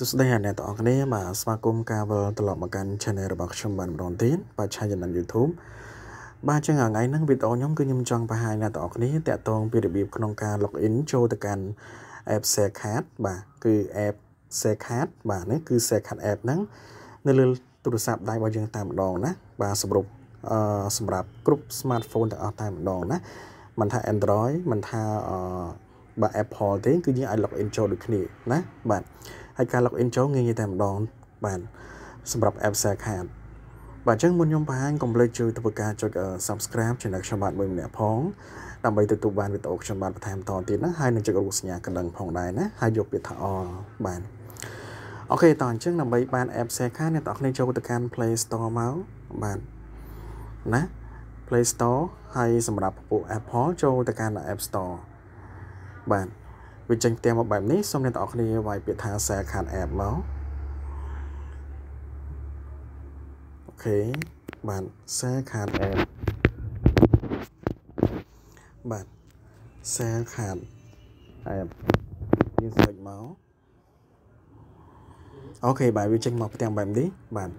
សួស្តីអ្នកទាំងអស់គ្នាបាទស្វាគមន៍ការវិលត្រឡប់មកកាន់ Channel របស់ខ្ញុំបានម្ដងទៀតបាទឆាយចំណាន YouTube បាទចឹងថ្ងៃហ្នឹងវីដេអូខ្ញុំគឺខ្ញុំចង់បង្ហាញអ្នកទាំងអស់គ្នាតាក់ទងពីរបៀបក្នុងការ login ចូលទៅកាន់ app Sharecard បាទគឺ app Sharecard បាទនេះគឺ Sharecard app ហ្នឹងនៅលើទូរស័ព្ទដៃរបស់យើងតែម្ដងណាបាទសម្រាប់អឺសម្រាប់គ្រប់ smartphone ទាំងអស់តែម្ដងណាមិនថា Android មិនថាអឺបាទ Apple ទេគឺយើងអាច login ចូលដូចគ្នាណាបាទ ហើយការ login ចូលងាយៗតែម្ដងបាទសម្រាប់ app Share បាទអញ្ចឹងមុនខ្ញុំបង្ហាញកុំភ្លេចជួយធ្វើការចុច subscribe channel ខ្ញុំបាទមួយម្នាក់ផងដើម្បីទទួលបានវីដេអូខ្ញុំបាទបន្ថែមតទៀតណាហើយនឹងចុចរូបសញ្ញាកណ្ដឹងផងដែរណាហើយយកពាក្យថា all បាទអូខេតោះអញ្ចឹងដើម្បីបាន app Share អ្នកទាំងអស់គ្នាចូលទៅកាន់ Play Store មកបាទណា Play Store ហើយសម្រាប់ពួក Apple ចូលទៅកាន់ App Store បាទ វាចេញផ្ទះមកបែបនេះសូមអ្នកទាំងអស់គ្នាវាយពាក្យថា share card app មកអូខេបាទ share card app បាទ share card app យើងសេចមកអូខេបាទវាចេញមកផ្ទាំងបែបនេះបាទ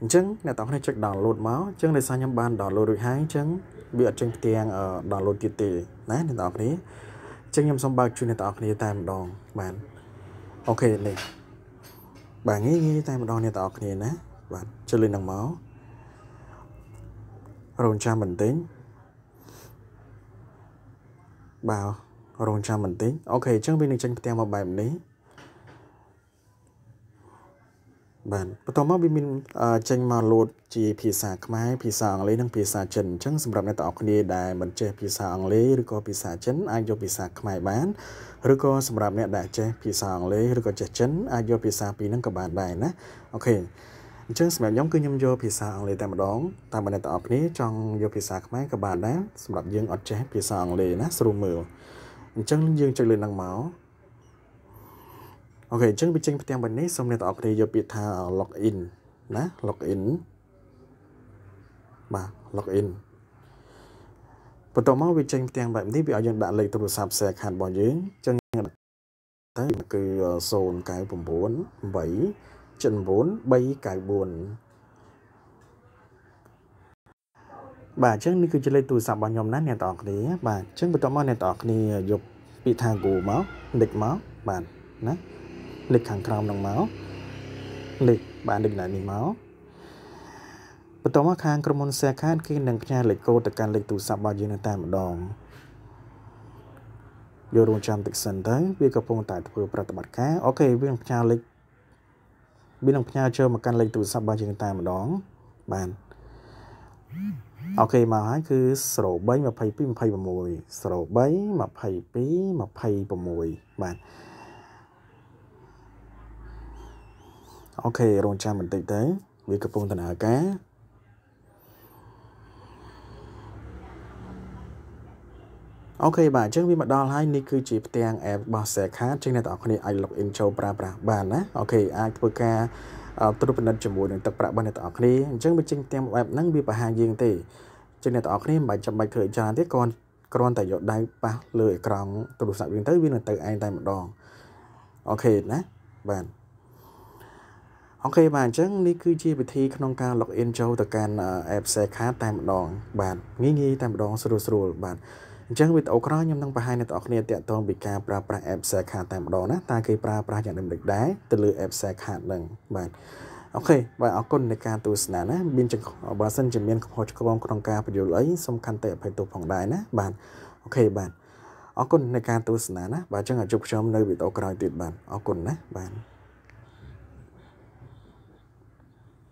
អញ្ចឹងអ្នកទាំងគ្នាចុច download មកអញ្ចឹងដោយសារខ្ញុំបាន download រួចហើយអញ្ចឹងវាអត់ចេញផ្ទាំង download ទៀតទេណាអ្នកទាំងគ្នា ចឹងខ្ញុំសូមបើកជូនអ្នកទាំងអស់គ្នាតែម្ដងបាទអូខេនេះបាទងាយងាយតែម្ដងអ្នកទាំងអស់គ្នាណាបាទចុចលេខនឹងមករងចាំបន្តិចបាទរងចាំបន្តិចអូខេអញ្ចឹងវានឹងចេញផ្ទាំងមកបែបនេះ បាទបន្ទាប់មកវាមានចេញមកលោតជាភាសាខ្មែរភាសាអង់គ្លេសនិងភាសាចិនអញ្ចឹងសម្រាប់អ្នកទាំងអស់គ្នាដែលមិនចេះភាសាអង់គ្លេសឬក៏ភាសាចិនអាចយកភាសាខ្មែរបានឬក៏សម្រាប់អ្នកដែលចេះភាសាអង់គ្លេសឬក៏ចេះចិនអាចយកភាសាពីរហ្នឹងក៏បានដែរណាអូខេអញ្ចឹងសម្រាប់ខ្ញុំគឺខ្ញុំយកភាសាអង់គ្លេសតែម្ដងតាមអ្នកទាំងអស់គ្នាចង់យកភាសាខ្មែរក៏បានដែរសម្រាប់យើងអត់ចេះភាសាអង់គ្លេសណាស្រួលមើលអញ្ចឹងយើងចុចលើហ្នឹងមក អូខេអញ្ចឹងវាចេញផ្ទាំងបែបនេះសូមអ្នកទាំងអស់គ្នាយកពាក្យថា login ណា login បាទ login បន្ទាប់មកវាចេញផ្ទាំងបែបនេះវាឲ្យយើងដាក់លេខទូរស័ព្ទ share card របស់យើងអញ្ចឹងទៅគឺ099 8 79 394បាទអញ្ចឹងនេះគឺជាលេខទូរស័ព្ទរបស់ខ្ញុំណាអ្នកទាំងអស់គ្នាបាទអញ្ចឹងបន្ទាប់មកអ្នកទាំងអស់គ្នាយកពាក្យថា Go មកនិចមកបាទណា លេខខាងក្រោមនឹងមកលេខបានលេខណានេះមកបន្ទាប់មកខាងក្រុមហ៊ុន Share Card គេនឹងផ្ញើលេខកូដទៅកាន់លេខទូរស័ព្ទរបស់យើងនៅតែម្ដងយករងចាំតិចសិនទៅវាកំពុងតែធ្វើប្រតិបត្តិការអូខេវានឹងផ្ញើលេខវានឹងផ្ញើចូលមកកាន់លេខទូរស័ព្ទរបស់យើងតែម្ដងបានOK មកហើយគឺ03 22 26 03 22 26បាទ OK រង់ចាំបន្តិចទៅវាកំពុងដំណើរការ OK បាទអញ្ចឹងវាមកដល់ហើយនេះគឺជាផ្ទាំង app របស់ Share ចឹងអ្នកទាំងអស់គ្នាអាច login ចូលប្រើប្រាស់បានណា OK អាចធ្វើការត្រួតពិនិត្យជាមួយនឹងទឹកប្រាក់របស់អ្នកទាំងអស់គ្នាអញ្ចឹងវាចេញផ្ទាំង app ហ្នឹងវាបង្ហាញយើងទេចឹងអ្នកទាំងអស់គ្នាមិនបាច់ចាំបាច់ធ្វើច្រើនទេគ្រាន់គ្រាន់តែយកដៃប៉ះលើអេក្រង់ទូរស័ព្ទយើងទៅវានឹងទៅឯងតែម្ដងអូខេណាបាទ អូខេបាទអញ្ចឹងនេះគឺជាវិធីក្នុងការ login ចូលទៅកាន់ app Share Card តែម្ដង បាទងាយងាយតែម្ដងស្រួលស្រួលបាទអញ្ចឹងវីដេអូក្រោយខ្ញុំនឹងបង្ហាញអ្នកទាំងអស់គ្នាតាក់ទងពីការប្រើប្រាស់ app Share Card តែម្ដងណាតើគេប្រើប្រាស់យ៉ាងដូចម្តេចដែរទៅលើ app Share Card ហ្នឹងបាទ OK បាទអរគុណនៃការទស្សនាណាមានបើសិនជាមានកំហុសឆ្គងក្នុងការពន្យល់អីសូមខន្តីអភ័យទោសផងដែរណាបាទ OK បាទអរគុណនៃការទស្សនាណាបាទអញ្ចឹងជួបខ្ញុំនៅវីដេអូក្រោយទៀតបាទអរគុណណាបាទ